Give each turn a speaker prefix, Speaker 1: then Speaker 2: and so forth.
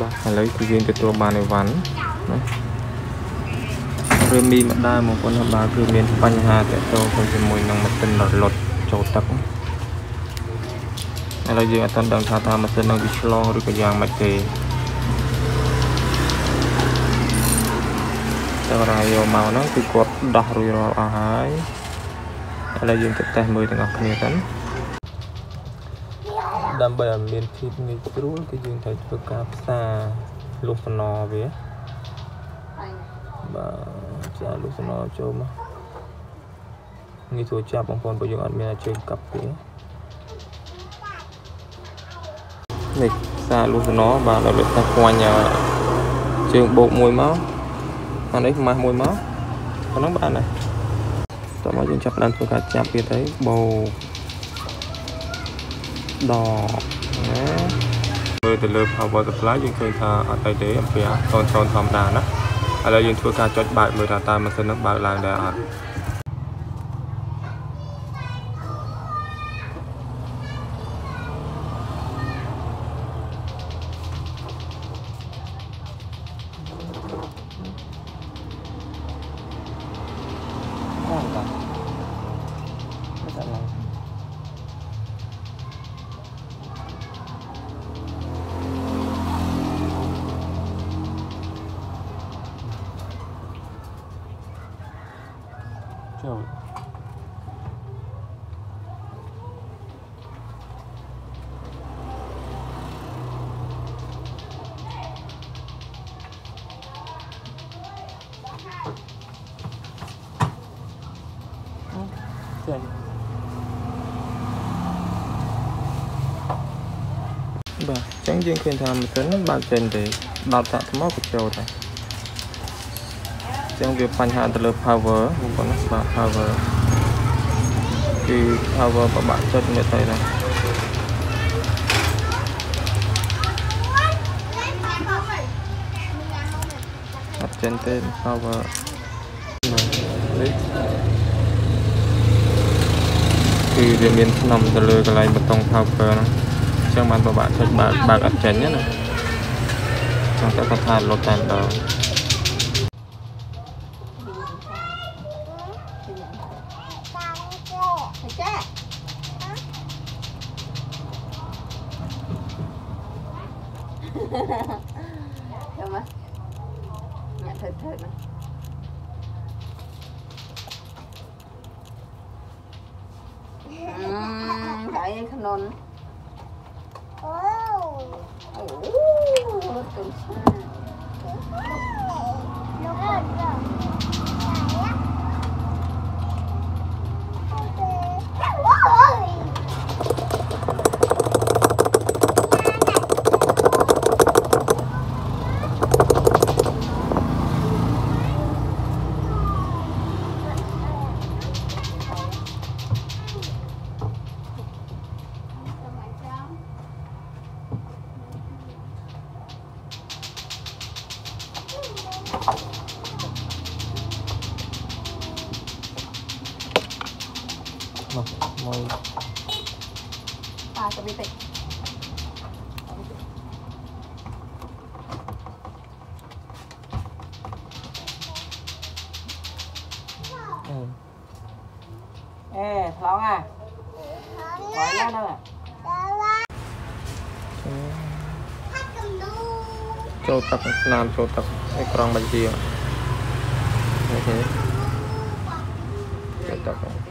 Speaker 1: បាទឥឡូវគឺយើងទទួលបានអីវ៉ាន់ណារឿងមីម្ដងបងប្អូនបាទគឺមានបញ្ហាតកតទៅជាមួយនឹងម៉ាស៊ីនរលត់ចូលទឹកឥឡូវយើងអត់ទាន់ដឹងថាថាម៉ាស៊ីននឹងវាឆ្លងឬក៏យ៉ាងម៉េចទេតែរាយយកមកហ្នឹងគឺគាត់ដោះរួចរាល់អស់ហើយឥឡូវយើងទៅតេស្តមើលទាំងអស់គ្នាទៅ ដើម្បីឲ្យមានភាពងាយស្រួលគឺយើងត្រូវធ្វើការផ្សារលុះសំណវាបាទផ្សារលុះសំណចូលមកងាយស្រួលចាប់បងប្អូនព្រោះយើងអត់មានអាចជើងកាប់ទេនេះផ្សារលុះសំណបាទដល់តែគួញជើងបោកមួយមកអានេះម៉ាស់មួយមកប៉ុណ្ណឹងបានហើយតោះមកយើងចាប់ផ្ដើមធ្វើការចាប់វាទៅបោ ដកណាមើលទៅលើ power supply យើងឃើញថាអត់អីទេអំពីតូនតូនធម្មតាណាឥឡូវយើងធ្វើការចុចបើកមើលថាតើម៉ាស៊ីននឹងបើកឡើងដែរអត់បានតាមិនតាឡើង ចូលចេញបាទអញ្ចឹងយើងឃើញថាម៉ាស៊ីនបើកចេញទេដោតតាក់ថ្មក៏ចូលដែរអញ្ចឹងវាបញ្ហាទៅលើ power បងប្អូនណាបាទ power គឺ power បបាក់ចុចនេះទៅដែរអត់ចេញទេ power នេះគឺវាមានឆ្នាំទៅលើកន្លែងបតុង power ហ្នឹងអញ្ចឹងបានបបាក់ចុចបើកបើកអត់ចេញណាអញ្ចឹងតែគាត់ថាលុតតែម្ដង
Speaker 2: ចាចាំមកញ៉ាំធ្វើធ្វើណាអឺតែក្ Vâng, À, chuẩn bị tịch.
Speaker 1: Ừ.
Speaker 2: Ê, Long à. Nói ra đâu à
Speaker 1: ចូលទឹកស្នាមចូលទឹកអេក្រង់បញ្ជានេះទេចូលទឹក